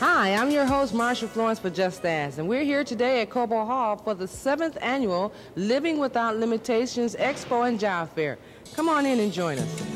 Hi, I'm your host, Marsha Florence for Just Ask, and we're here today at Cobo Hall for the seventh annual Living Without Limitations Expo and Job Fair. Come on in and join us.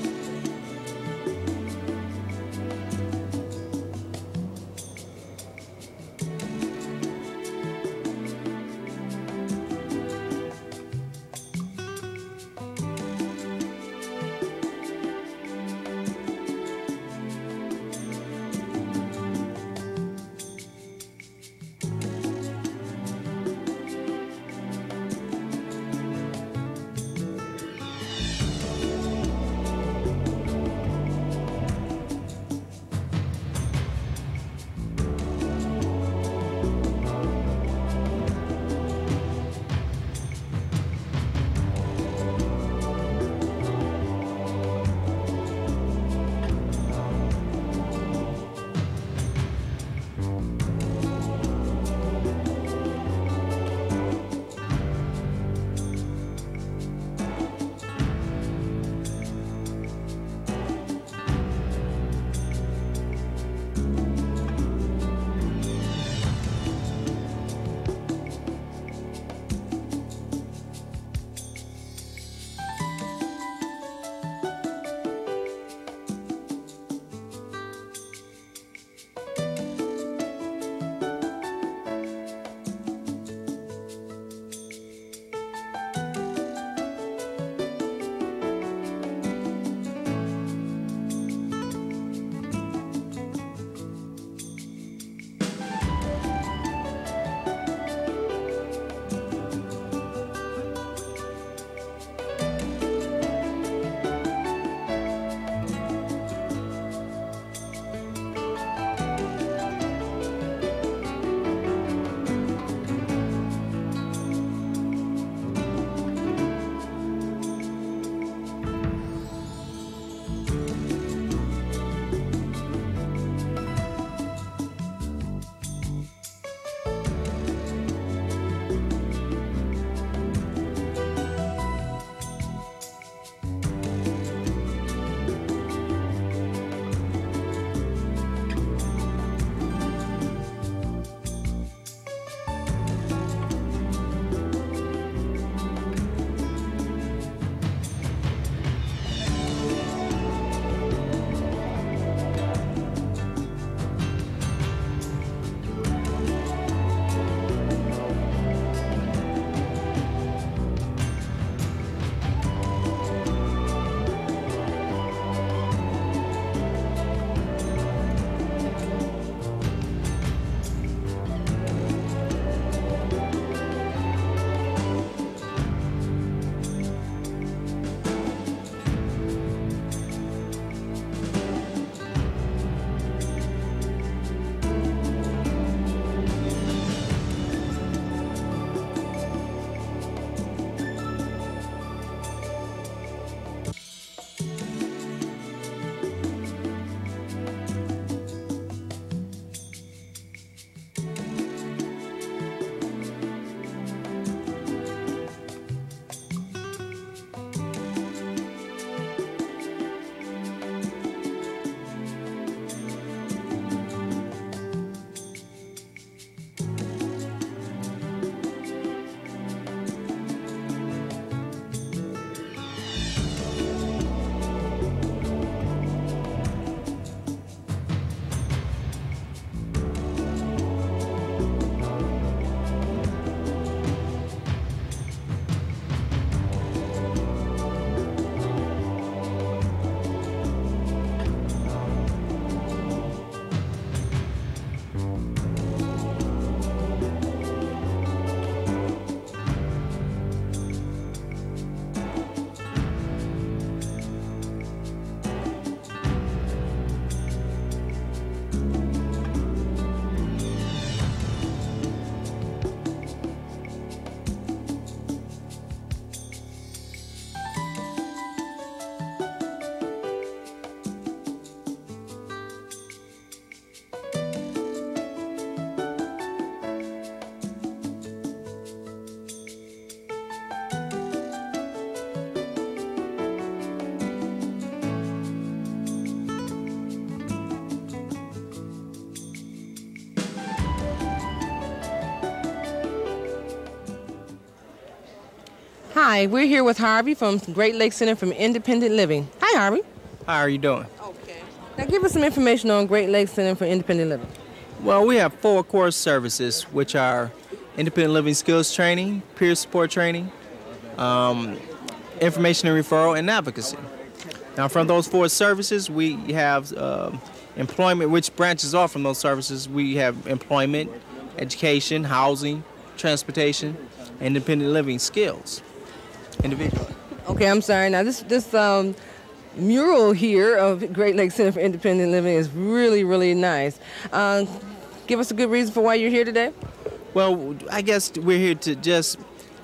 Hi, we're here with Harvey from Great Lakes Center for Independent Living. Hi, Harvey. How are you doing? Okay. Now give us some information on Great Lakes Center for Independent Living. Well, we have four core services, which are independent living skills training, peer support training, um, information and referral, and advocacy. Now, from those four services, we have uh, employment, which branches off from those services. We have employment, education, housing, transportation, independent living skills, individually. Okay, I'm sorry. Now, this this um, mural here of Great Lakes Center for Independent Living is really, really nice. Uh, give us a good reason for why you're here today. Well, I guess we're here to just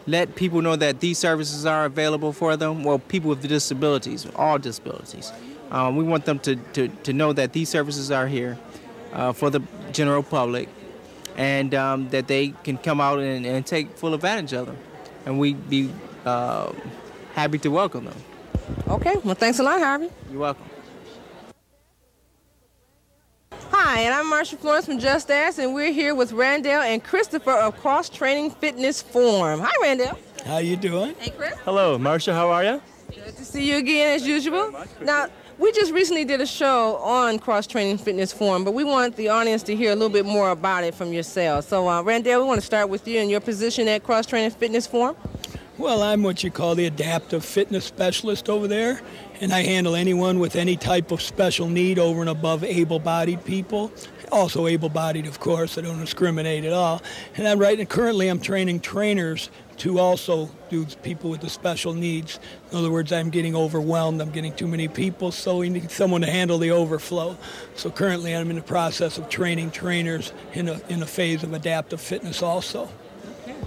let people know that these services are available for them. Well, people with disabilities, all disabilities. Um, we want them to, to, to know that these services are here uh, for the general public and um, that they can come out and, and, take full advantage of them. And we'd be uh, happy to welcome them. Okay, well, thanks a lot, Harvey. You're welcome. Hi, and I'm Marsha Florence from Just Ask, and we're here with Randall and Christopher of Cross Training Fitness Forum. Hi, Randall. How you doing? Hey, Chris. Hello, Marsha. How are you? Good to see you again, as usual. Now, we just recently did a show on Cross Training Fitness Forum, but we want the audience to hear a little bit more about it from yourself. So, uh, Randall, we want to start with you and your position at Cross Training Fitness Forum. Well, I'm what you call the adaptive fitness specialist over there, and I handle anyone with any type of special need over and above able-bodied people. Also able-bodied, of course. I don't discriminate at all. And I'm right. And currently, I'm training trainers to also do people with the special needs. In other words, I'm getting overwhelmed. I'm getting too many people, so we need someone to handle the overflow. So currently, I'm in the process of training trainers in a in a phase of adaptive fitness also.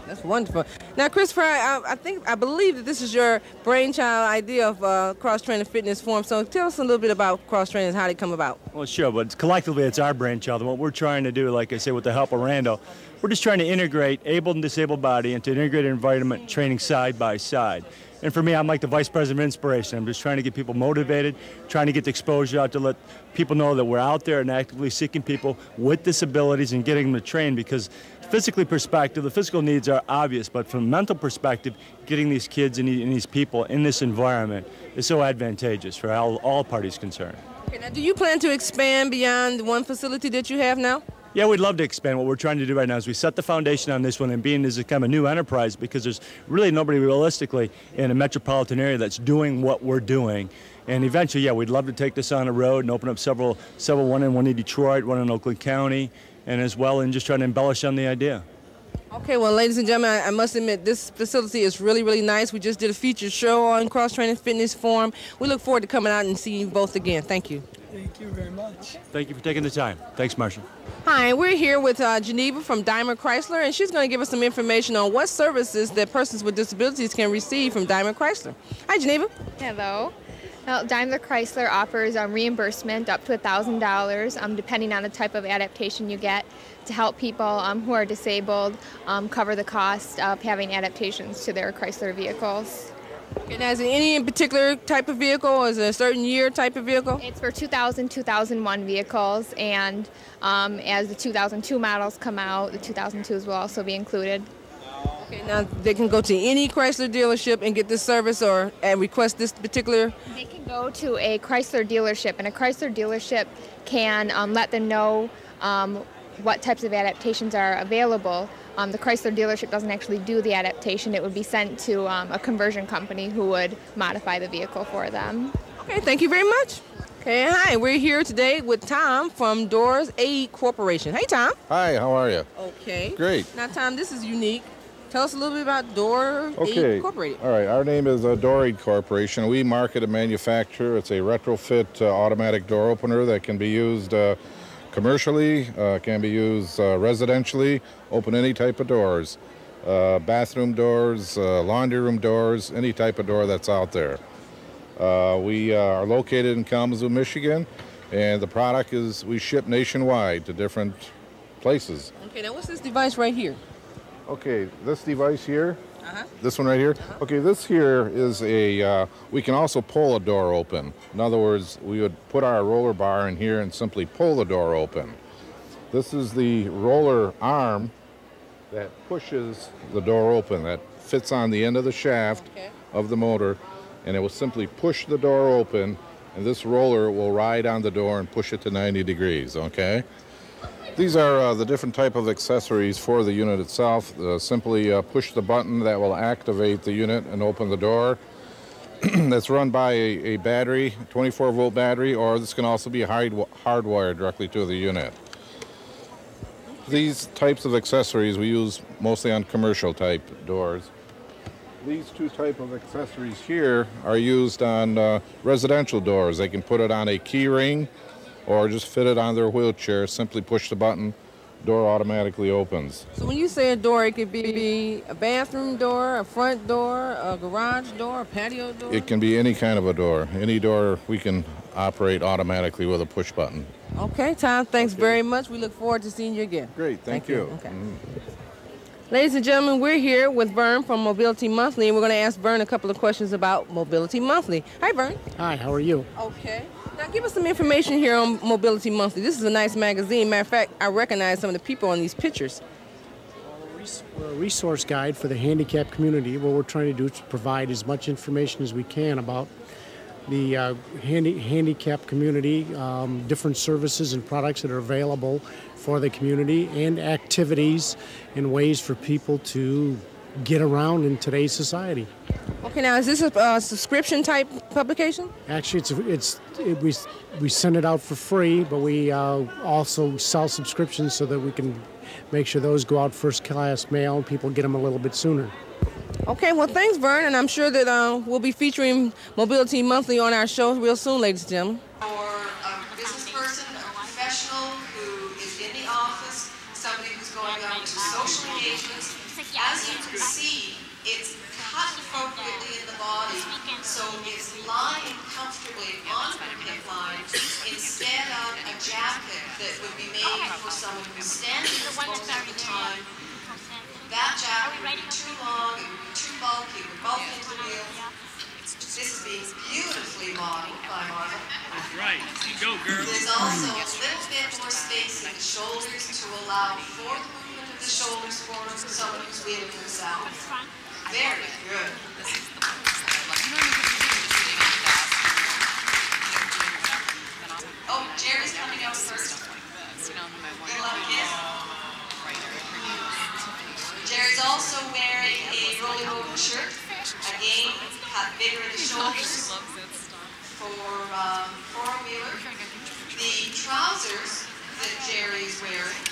That's wonderful. Now, Christopher, I, I, think I believe that this is your brainchild idea of uh, cross training fitness forum. So tell us a little bit about cross and how they come about. Well, sure, but collectively it's our brainchild. And what we're trying to do, like I say, with the help of Randall, we're just trying to integrate able and disabled body into an integrated environment training side by side. And for me, I'm like the vice president of inspiration. I'm just trying to get people motivated, trying to get the exposure out to let people know that we're out there and actively seeking people with disabilities and getting them to train because physically perspective, the physical needs are obvious, but from a mental perspective, getting these kids and these people in this environment is so advantageous for all, all parties concerned. Okay, now do you plan to expand beyond the one facility that you have now? Yeah, we'd love to expand. What we're trying to do right now is we set the foundation on this one and being is kind of a new enterprise because there's really nobody realistically in a metropolitan area that's doing what we're doing. And eventually, yeah, we'd love to take this on the road and open up several, several one in one in Detroit, one in Oakland County, and as well and just trying to embellish on the idea. Okay, well, ladies and gentlemen, I, I, must admit this facility is really, really nice. We just did a featured show on Cross Training Fitness Forum. We look forward to coming out and seeing you both again. Thank you. Thank you very much. Thank you for taking the time. Thanks, Marsha. Hi, we're here with uh, Geneva from Daimler Chrysler, and she's going to give us some information on what services that persons with disabilities can receive from Daimler Chrysler. Hi, Geneva. Hello. Well, Daimler Chrysler offers um, reimbursement up to $1,000, um, depending on the type of adaptation you get, to help people um, who are disabled um, cover the cost of having adaptations to their Chrysler vehicles. And is it any particular type of vehicle, or is it a certain year type of vehicle? It's for 2000, 2001 vehicles, and um, as the 2002 models come out, the 2002s will also be included. Okay, now they can go to any Chrysler dealership and get this service or and request this particular? They can go to a Chrysler dealership, and a Chrysler dealership can um, let them know um, what types of adaptations are available. Um, the Chrysler dealership doesn't actually do the adaptation. It would be sent to um, a conversion company who would modify the vehicle for them. Okay, thank you very much. Okay, hi, we're here today with Tom from Doors Aid Corporation. Hey, Tom. Hi, how are you? Okay. Great. Now, Tom, this is unique. Tell us a little bit about Door okay. Aid Incorporated. All right, our name is uh, Door Aid Corporation. We market and manufacture. It's a retrofit uh, automatic door opener that can be used uh, commercially, uh, can be used uh, residentially, open any type of doors. Uh, bathroom doors, uh, laundry room doors, any type of door that's out there. we are located in Kalamazoo, Michigan, and the product is we ship nationwide to different places. Okay, now what's this device right here? Okay, this device here, uh-huh. this one right here. Uh-huh. Okay, this here is a, uh, we can also pull a door open. In other words, we would put our roller bar in here and simply pull the door open. This is the roller arm that pushes the door open, that fits on the end of the shaft Okay. of the motor, and it will simply push the door open, and this roller will ride on the door and push it to 90 degrees, okay? These are uh, the different type of accessories for the unit itself. Uh, simply uh, push the button that will activate the unit and open the door. That's run by a, a battery, 24 volt battery, or this can also be hard, hardwired directly to the unit. These types of accessories we use mostly on commercial type doors. These two type of accessories here are used on uh, residential doors. They can put it on a key ring or just fit it on their wheelchair. Simply push the button, door automatically opens. So when you say a door, it could be a bathroom door, a front door, a garage door, a patio door. It can be any kind of a door. Any door we can operate automatically with a push button. Okay, Tom. Thanks very much. We look forward to seeing you again. Great, thank, you. Okay. Mhm. Ladies and gentlemen, we're here with Vern from Mobility Monthly, and we're going to ask Vern a couple of questions about Mobility Monthly. Hi, Vern. Hi, how are you? Okay. Now, give us some information here on Mobility Monthly. This is a nice magazine. Matter of fact, I recognize some of the people on these pictures. We're a resource guide for the handicapped community. What we're trying to do is provide as much information as we can about the uh, handi- handicapped community, um, different services and products that are available for the community, and activities and ways for people to get around in today's society. Okay, now is this a uh, subscription type publication? Actually, it's it's it, we we send it out for free, but we uh, also sell subscriptions so that we can make sure those go out first class mail and people get them a little bit sooner. Okay, well, thanks, Vern, and I'm sure that uh, we'll be featuring Mobility Monthly on our show real soon, ladies and gentlemen. or a business person, a professional in the office, somebody who's going out to social engagements. As you can see, it's cut appropriately in the body, so it's lying comfortably on the hip line instead of a jacket that would be made for someone who's standing most of the time. That jacket would be too long, it would be too bulky, it would bulk into the wheel. This is being beautifully modeled by Marva. Right. You go, girl. There's also a little bit more space in the shoulders to allow for the movement of the shoulders for someone who's wheeling themselves. Very good. Oh, Jerry's coming out first. Good luck, kid. Jerry's also wearing a Rolly Road shirt. Again, cut bigger in the shoulders for um, four-wheeler. The trousers that Jerry's wearing.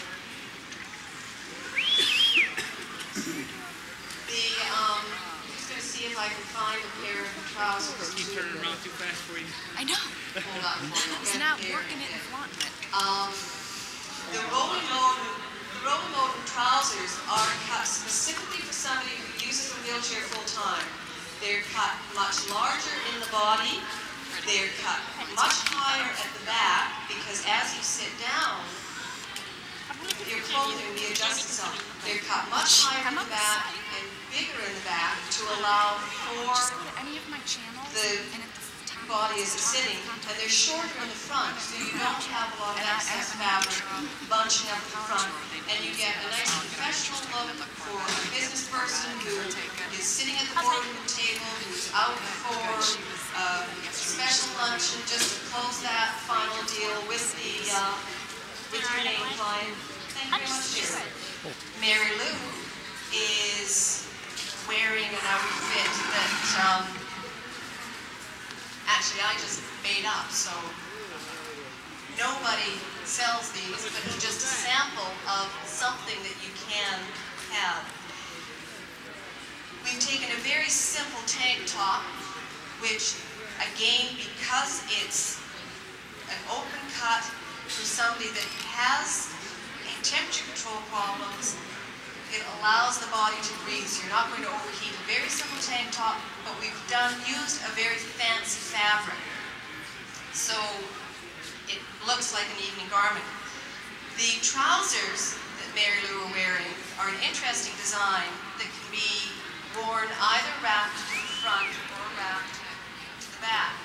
The, um, I'm just gonna see if I can find a pair of trousers Keep to turning around too fast for you. I know. hold on for you. He's not working it and flaunting it. Um, the rolling mode, the rolling mode trousers are cut specifically for somebody who uses a wheelchair full time. They're cut much larger in the body. They're cut much higher at the back because as you sit down, your clothing will be adjusted some. They're cut much higher in the back and bigger in the back to allow for Just go to any of my channels the body is sitting, and they're shorter in the front, so you don't have a lot of excess fabric bunching up the front, and you get a nice professional look for a business person who is sitting at the boardroom table, who's out for a special luncheon, just to close that final deal with the, uh, with your name client. Thank you very much, Jerry. Mary Lou is wearing an outfit that, um, actually I just made up, so nobody sells these, but it's just a sample of something that you can have. We've taken a very simple tank top, which again, because it's an open cut for somebody that has temperature control problems, it allows the body to breathe, so you're not going to overheat. A very simple tank top, but we've done used a very fancy fabric, so it looks like an evening garment. The trousers that Mary Lou are wearing are an interesting design that can be worn either wrapped to the front or wrapped to the back.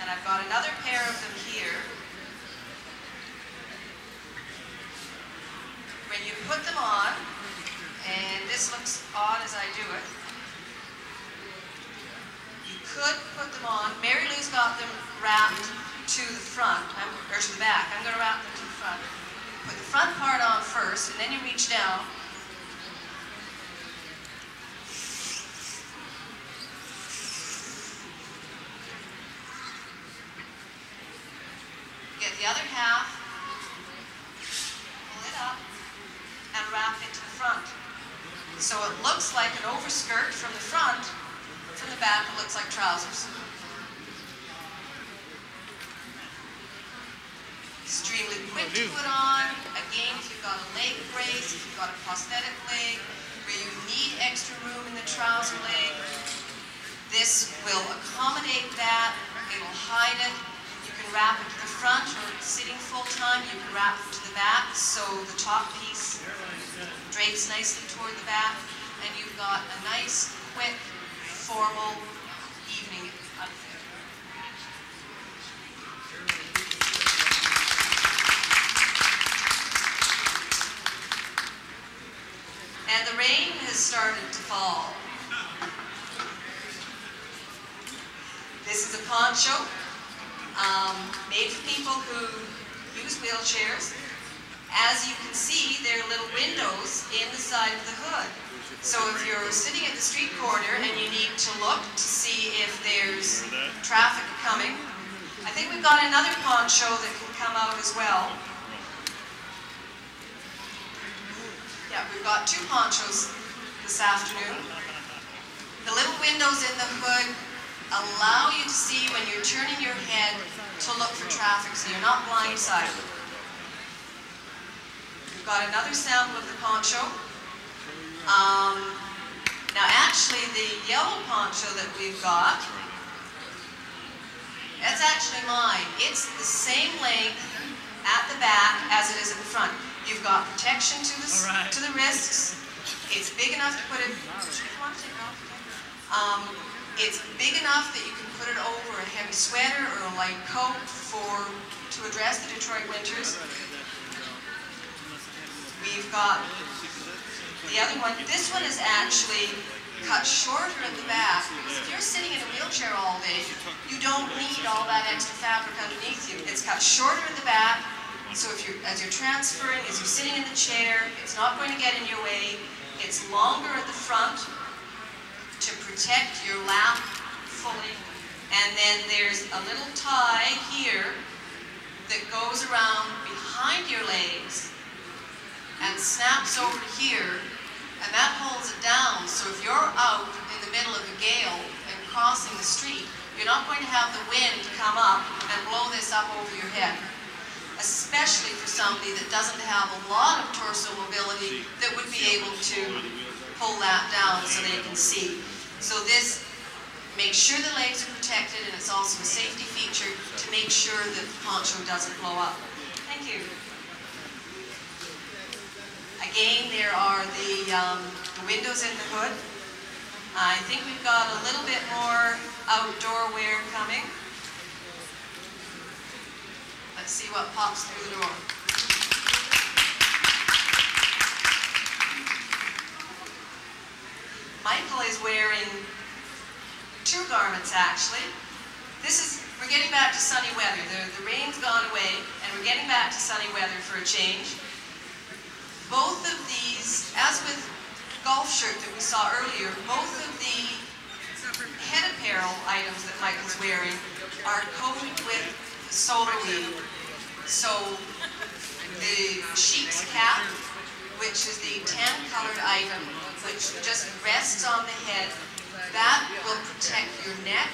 And I've got another pair of them here. When you put them on, this looks odd as I do it. You could put them on. Mary Lou's got them wrapped to the front, or to the back. I'm going to wrap them to the front. Put the front part on first, and then you reach down. Get the other half, pull it up, and wrap it to the front. So it looks like an overskirt from the front, from the back it looks like trousers. Extremely quick to put on. Again, if you've got a leg brace, if you've got a prosthetic leg, where you need extra room in the trouser leg, this will accommodate that. It'll hide it. You can wrap it to the front or sitting full time. You can wrap it to the back so the top piece drapes nicely toward the back. And you've got a nice, quick, formal evening. And the rain has started to fall. This is a poncho um, made for people who use wheelchairs. As you can see, there are little windows in the side of the hood. So if you're sitting at the street corner and you need to look to see if there's traffic coming, I think we've got another poncho that can come out as well. Yeah, we've got two ponchos this afternoon. The little windows in the hood allow you to see when you're turning your head to look for traffic so you're not blindsided. Got another sample of the poncho. Um, now actually the yellow poncho that we've got, that's actually mine. It's the same length at the back as it is at the front. You've got protection to the, right. to the wrists. It's big enough to put it, um, it's big enough that you can put it over a heavy sweater or a light coat for to address the Detroit winters. We've got the other one. This one is actually cut shorter at the back because if you're sitting in a wheelchair all day, you don't need all that extra fabric underneath you. It's cut shorter at the back, so if you're as you're transferring, as you're sitting in the chair, it's not going to get in your way. It's longer at the front to protect your lap fully. And then there's a little tie here that goes around behind your legs and snaps over here, and that holds it down. So if you're out in the middle of a gale and crossing the street, you're not going to have the wind come up and blow this up over your head. Especially for somebody that doesn't have a lot of torso mobility that would be able to pull that down so they can see. So this makes sure the legs are protected and it's also a safety feature to make sure that the poncho doesn't blow up. Thank you. Again, there are the, um, windows in the hood. I think we've got a little bit more outdoor wear coming. Let's see what pops through the door. Michael is wearing two garments actually. This is, we're getting back to sunny weather. The, the rain's gone away and we're getting back to sunny weather for a change. Both of these, as with golf shirt that we saw earlier, both of the head apparel items that Michael's wearing are coated with solar weave. So the sheep's cap, which is the tan colored item, which just rests on the head, that will protect your neck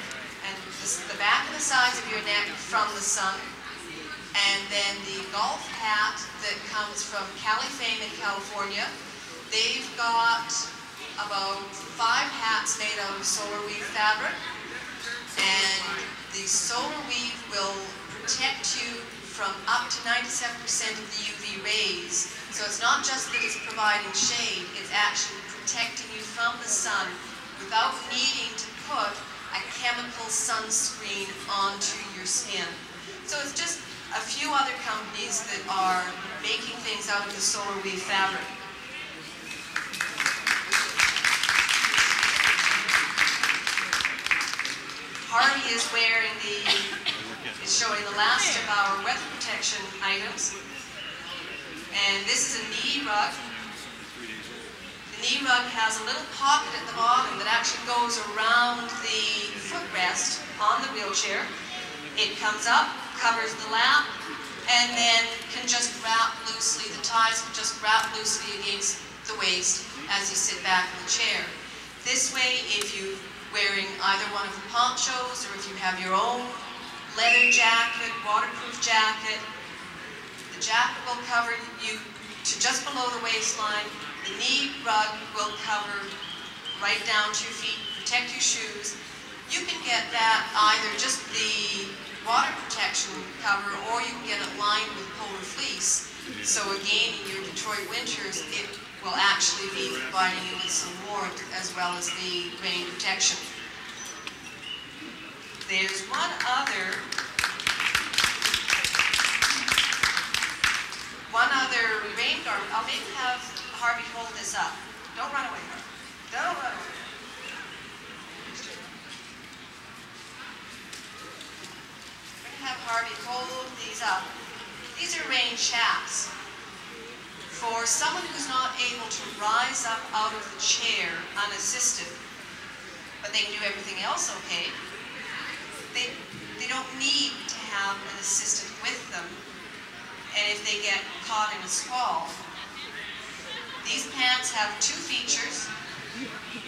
and the back and the sides of your neck from the sun. And then the golf hat that comes from Califame in California, they've got about five hats made of solar weave fabric. And the solar weave will protect you from up to 97% of the UV rays. So it's not just that it's providing shade, it's actually protecting you from the sun without needing to put a chemical sunscreen onto your skin. So it's just a few other companies that are making things out of the solar weave fabric. Harvey is wearing the, is showing the last of our weather protection items. And this is a knee rug. The knee rug has a little pocket at the bottom that actually goes around the footrest on the wheelchair. It comes up, covers the lap, and then can just wrap loosely, the ties can just wrap loosely against the waist as you sit back in the chair. This way, if you're wearing either one of the ponchos or if you have your own leather jacket, waterproof jacket, the jacket will cover you to just below the waistline. The knee rug will cover right down to your feet, protect your shoes. You can get that either just the water protection cover or you can get it lined with polar fleece. So again, in your Detroit winters, it will actually be providing you with some warmth as well as the rain protection. There's one other one other rain garment. I'll maybe have Harvey hold this up. Don't run away, Harvey. Don't run away. We're hold these up. These are rain chaps. For someone who's not able to rise up out of the chair unassisted, but they can do everything else okay, they, they don't need to have an assistant with them. And if they get caught in a squall, these pants have two features.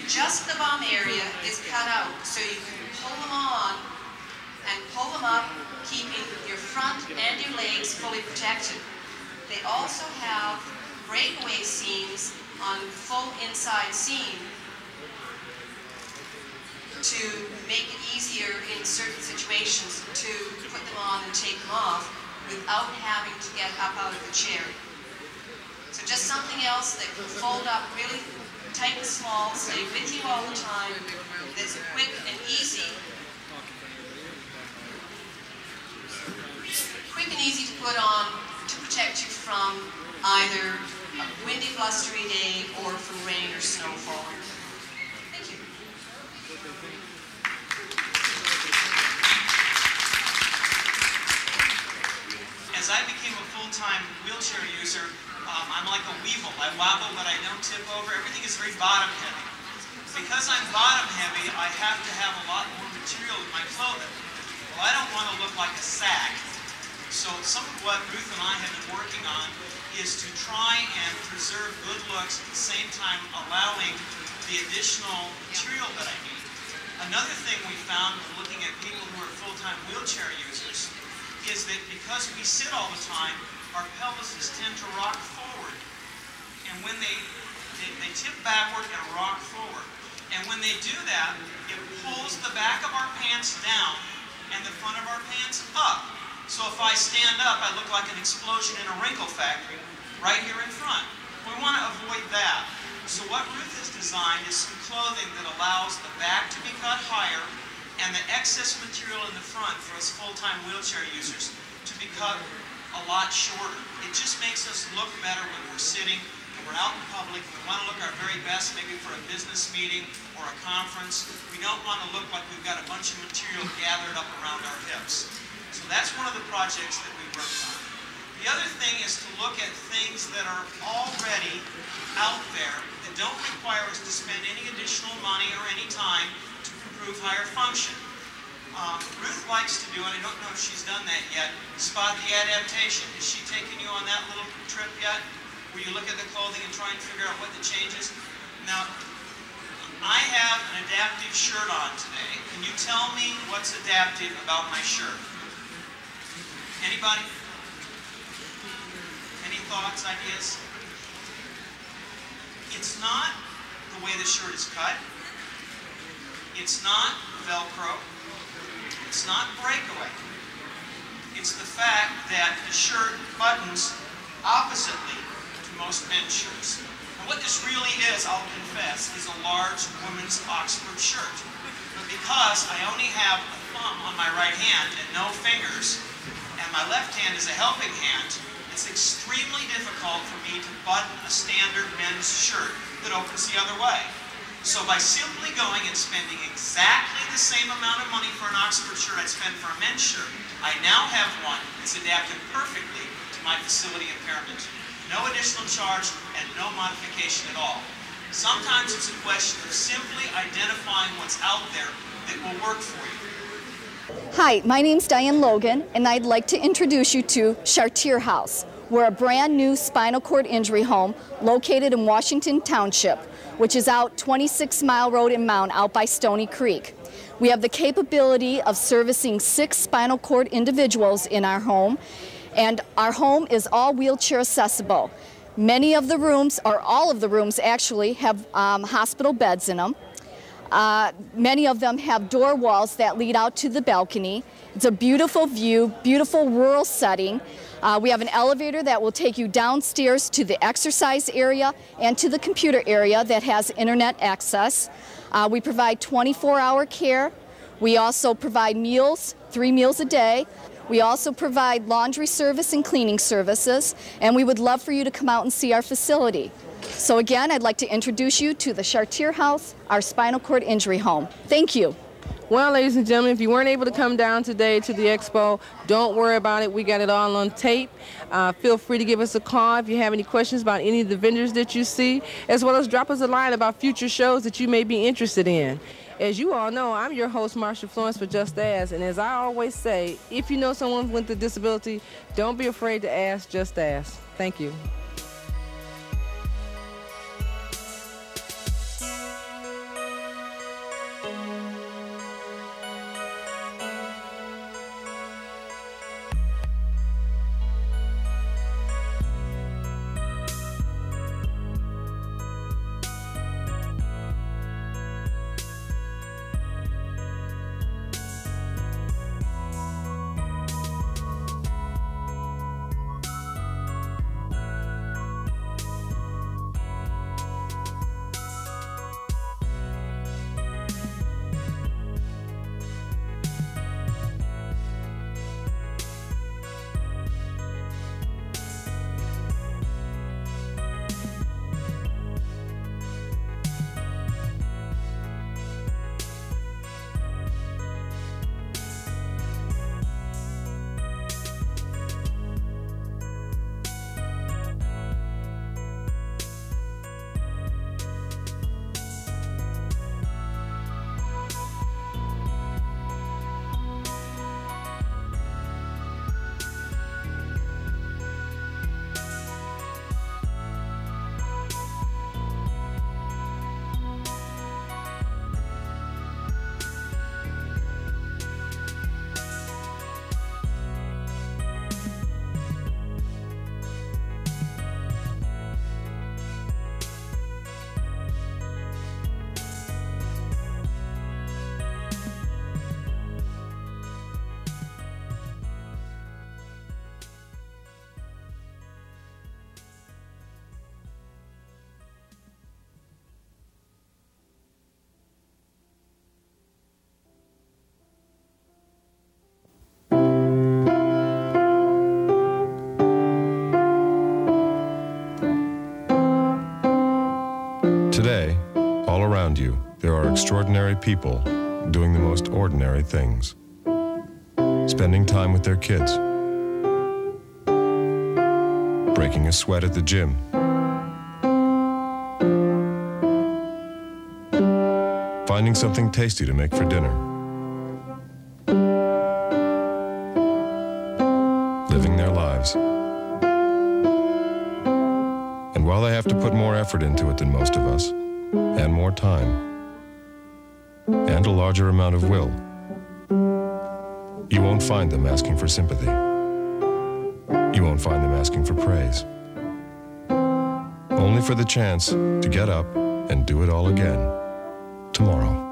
Just the bum area is cut out, so you can pull them on and pull them up, keeping your front and your legs fully protected. They also have breakaway seams on full inside seam to make it easier in certain situations to put them on and take them off without having to get up out of the chair. So just something else that can fold up really tight and small, stay with you all the time, that's quick and easy. Quick and easy to put on to protect you from either a windy, blustery day or from rain or snowfall. Thank you. As I became a full-time wheelchair user, um, I'm like a weevil. I wobble, but I don't tip over. Everything is very bottom heavy. Because I'm bottom heavy, I have to have a lot more material in my clothing. Well, I don't want to look like a sack. So some of what Ruth and I have been working on is to try and preserve good looks at the same time allowing the additional material that I need. Another thing we found when looking at people who are full-time wheelchair users is that because we sit all the time, our pelvises tend to rock forward. And when they, they, they tip backward and rock forward. And when they do that, it pulls the back of our pants down and the front of our pants up. So if I stand up, I look like an explosion in a wrinkle factory right here in front. We want to avoid that. So what Ruth has designed is some clothing that allows the back to be cut higher and the excess material in the front for us full-time wheelchair users to be cut a lot shorter. It just makes us look better when we're sitting and we're out in public we want to look our very best maybe for a business meeting or a conference. We don't want to look like we've got a bunch of material gathered up around our hips. So that's one of the projects that we worked on. The other thing is to look at things that are already out there that don't require us to spend any additional money or any time to improve higher function. Um, Ruth likes to do, and I don't know if she's done that yet, spot the adaptation. Is she taking you on that little trip yet? Where you look at the clothing and try and figure out what the changes? Now, I have an adaptive shirt on today. Can you tell me what's adaptive about my shirt? Anybody? Any thoughts, ideas? It's not the way the shirt is cut. It's not Velcro. It's not breakaway. It's the fact that the shirt buttons oppositely to most men's shirts. And what this really is, I'll confess, is a large woman's Oxford shirt. But because I only have a thumb on my right hand and no fingers, and my left hand is a helping hand, it's extremely difficult for me to button a standard men's shirt that opens the other way. So by simply going and spending exactly the same amount of money for an Oxford shirt I'd spend for a men's shirt, I now have one that's adapted perfectly to my facility impairment. No additional charge and no modification at all. Sometimes it's a question of simply identifying what's out there that will work for you. Hi, my name's Diane Logan, and I'd like to introduce you to Chartier House. We're a brand new spinal cord injury home located in Washington Township, which is out 26 Mile Road in Mound, out by Stony Creek. We have the capability of servicing six spinal cord individuals in our home, and our home is all wheelchair accessible. Many of the rooms, or all of the rooms actually, have um, hospital beds in them. Uh, many of them have door walls that lead out to the balcony. It's a beautiful view, beautiful rural setting. Uh, we have an elevator that will take you downstairs to the exercise area and to the computer area that has internet access. Uh, we provide 24-hour care. We also provide meals, three meals a day. We also provide laundry service and cleaning services, and we would love for you to come out and see our facility. So again, I'd like to introduce you to the Chartier House, our spinal cord injury home. Thank you. Well, ladies and gentlemen, if you weren't able to come down today to the expo, don't worry about it. We got it all on tape. Uh, feel free to give us a call if you have any questions about any of the vendors that you see, as well as drop us a line about future shows that you may be interested in. As you all know, I'm your host, Marsha Florence for Just Ask, and as I always say, if you know someone with a disability, don't be afraid to ask, just ask. Thank you. Are extraordinary people doing the most ordinary things. Spending time with their kids. Breaking a sweat at the gym. Finding something tasty to make for dinner. Living their lives. And while they have to put more effort into it than most of us, and more time, and a larger amount of will, you won't find them asking for sympathy. You won't find them asking for praise. Only for the chance to get up and do it all again tomorrow.